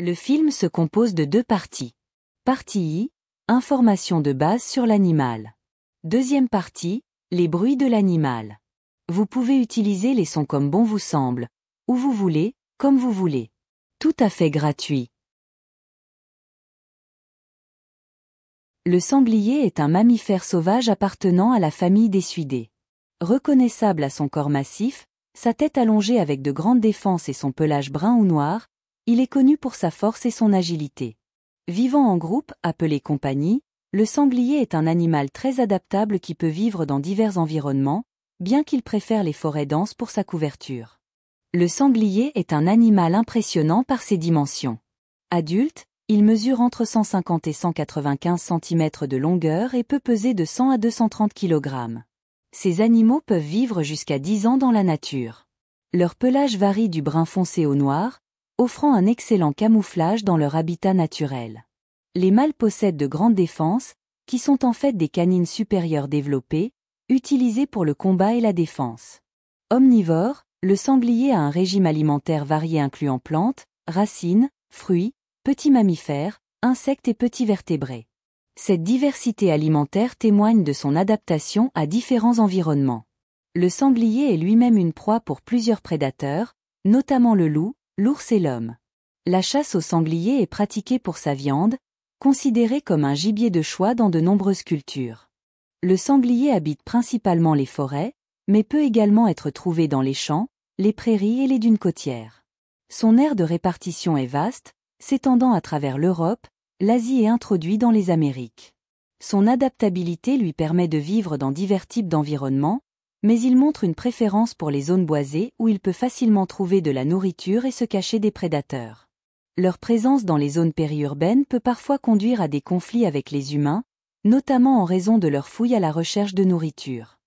Le film se compose de deux parties. Partie I, information de base sur l'animal. Deuxième partie, les bruits de l'animal. Vous pouvez utiliser les sons comme bon vous semble, où vous voulez, comme vous voulez. Tout à fait gratuit. Le sanglier est un mammifère sauvage appartenant à la famille des suidés. Reconnaissable à son corps massif, sa tête allongée avec de grandes défenses et son pelage brun ou noir, il est connu pour sa force et son agilité. Vivant en groupe, appelé compagnie, le sanglier est un animal très adaptable qui peut vivre dans divers environnements, bien qu'il préfère les forêts denses pour sa couverture. Le sanglier est un animal impressionnant par ses dimensions. Adulte, il mesure entre 150 et 195 cm de longueur et peut peser de 100 à 230 kg. Ces animaux peuvent vivre jusqu'à 10 ans dans la nature. Leur pelage varie du brun foncé au noir, offrant un excellent camouflage dans leur habitat naturel. Les mâles possèdent de grandes défenses, qui sont en fait des canines supérieures développées, utilisées pour le combat et la défense. Omnivore, le sanglier a un régime alimentaire varié incluant plantes, racines, fruits, petits mammifères, insectes et petits vertébrés. Cette diversité alimentaire témoigne de son adaptation à différents environnements. Le sanglier est lui-même une proie pour plusieurs prédateurs, notamment le loup, l'ours et l'homme. La chasse au sanglier est pratiquée pour sa viande, considérée comme un gibier de choix dans de nombreuses cultures. Le sanglier habite principalement les forêts, mais peut également être trouvé dans les champs, les prairies et les dunes côtières. Son aire de répartition est vaste, s'étendant à travers l'Europe, l'Asie et introduit dans les Amériques. Son adaptabilité lui permet de vivre dans divers types d'environnements, mais il montre une préférence pour les zones boisées où il peut facilement trouver de la nourriture et se cacher des prédateurs. Leur présence dans les zones périurbaines peut parfois conduire à des conflits avec les humains, notamment en raison de leur fouille à la recherche de nourriture.